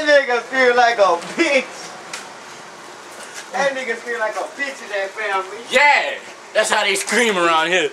That nigga feel like a bitch. That nigga feel like a bitch in that family. Yeah, that's how they scream around here.